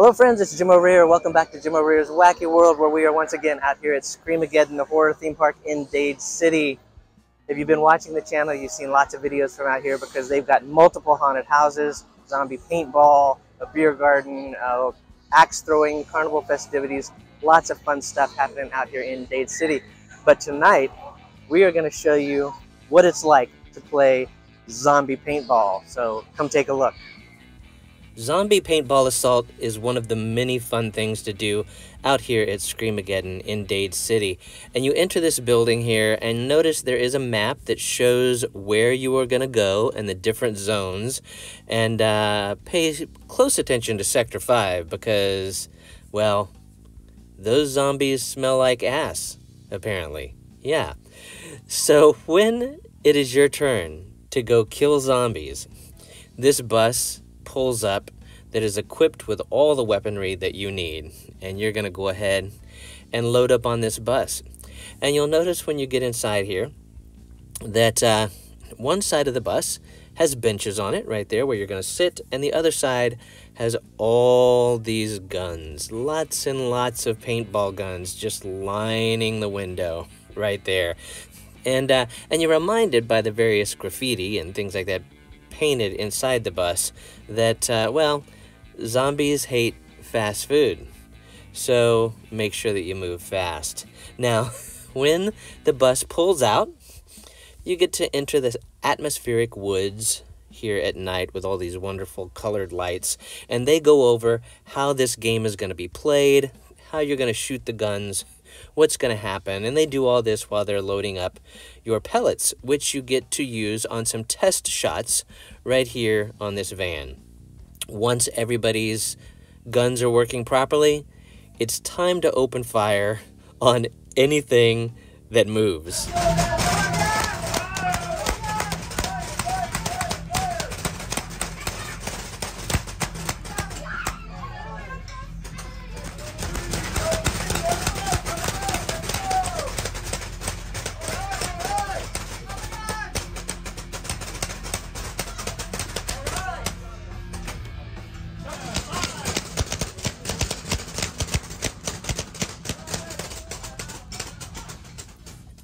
Hello friends, it's Jim O'Rear. Welcome back to Jim O'Rear's Wacky World where we are once again out here at Screamageddon, the horror theme park in Dade City. If you've been watching the channel, you've seen lots of videos from out here because they've got multiple haunted houses, zombie paintball, a beer garden, uh, axe throwing, carnival festivities, lots of fun stuff happening out here in Dade City. But tonight, we are going to show you what it's like to play zombie paintball. So come take a look. Zombie Paintball Assault is one of the many fun things to do out here at Screamageddon in Dade City. And you enter this building here and notice there is a map that shows where you are going to go and the different zones. And uh, pay close attention to Sector 5 because, well, those zombies smell like ass, apparently. Yeah. So when it is your turn to go kill zombies, this bus pulls up that is equipped with all the weaponry that you need. And you're going to go ahead and load up on this bus. And you'll notice when you get inside here that uh, one side of the bus has benches on it right there where you're going to sit, and the other side has all these guns. Lots and lots of paintball guns just lining the window right there. And, uh, and you're reminded by the various graffiti and things like that painted inside the bus that, uh, well, zombies hate fast food. So make sure that you move fast. Now, when the bus pulls out, you get to enter the atmospheric woods here at night with all these wonderful colored lights. And they go over how this game is going to be played, how you're going to shoot the guns, what's going to happen. And they do all this while they're loading up your pellets, which you get to use on some test shots right here on this van. Once everybody's guns are working properly, it's time to open fire on anything that moves.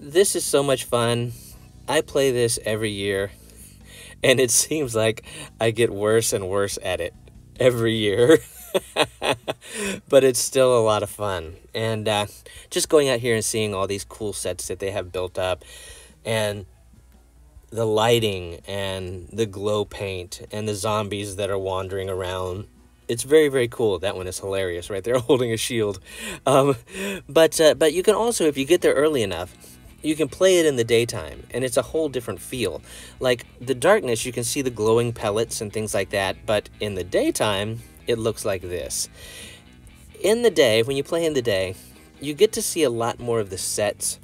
This is so much fun. I play this every year, and it seems like I get worse and worse at it every year. but it's still a lot of fun. And uh, just going out here and seeing all these cool sets that they have built up, and the lighting, and the glow paint, and the zombies that are wandering around it's very very cool. That one is hilarious, right there, holding a shield. Um, but uh, but you can also, if you get there early enough, you can play it in the daytime and it's a whole different feel. Like the darkness, you can see the glowing pellets and things like that, but in the daytime, it looks like this. In the day, when you play in the day, you get to see a lot more of the sets.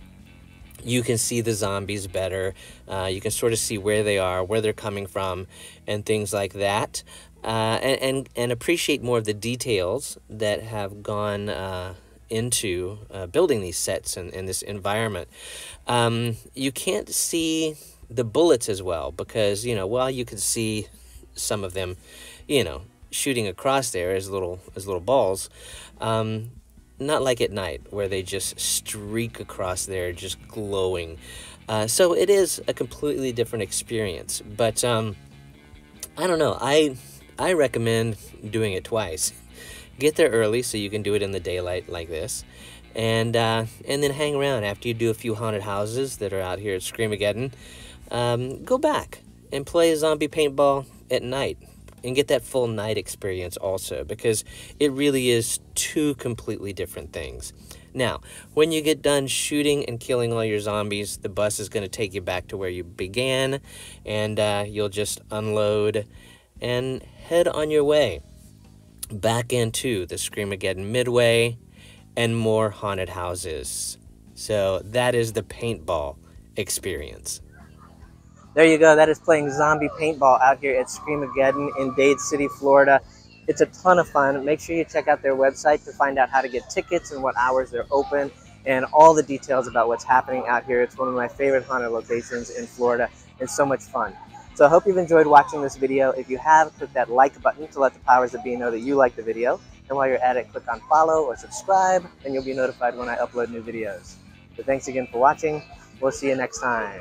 You can see the zombies better. Uh, you can sort of see where they are, where they're coming from, and things like that. Uh, and, and, and appreciate more of the details that have gone uh, into uh, building these sets and, and this environment. Um, you can't see the bullets as well because, you know, while you can see some of them, you know, shooting across there as little as little balls, um, not like at night where they just streak across there, just glowing. Uh, so it is a completely different experience. But um, I don't know. I I recommend doing it twice get there early so you can do it in the daylight like this and uh, and then hang around after you do a few haunted houses that are out here at Screamageddon. Um, go back and play zombie paintball at night and get that full night experience also because it really is two completely different things. Now, when you get done shooting and killing all your zombies, the bus is going to take you back to where you began and uh, you'll just unload and head on your way back into the Screamageddon Midway and more haunted houses. So that is the paintball experience. There you go. That is playing zombie paintball out here at Screamageddon in Dade City, Florida. It's a ton of fun. Make sure you check out their website to find out how to get tickets and what hours they're open and all the details about what's happening out here. It's one of my favorite haunted locations in Florida. It's so much fun. So I hope you've enjoyed watching this video. If you have, click that like button to let the powers that be know that you like the video. And while you're at it, click on follow or subscribe, and you'll be notified when I upload new videos. So thanks again for watching. We'll see you next time.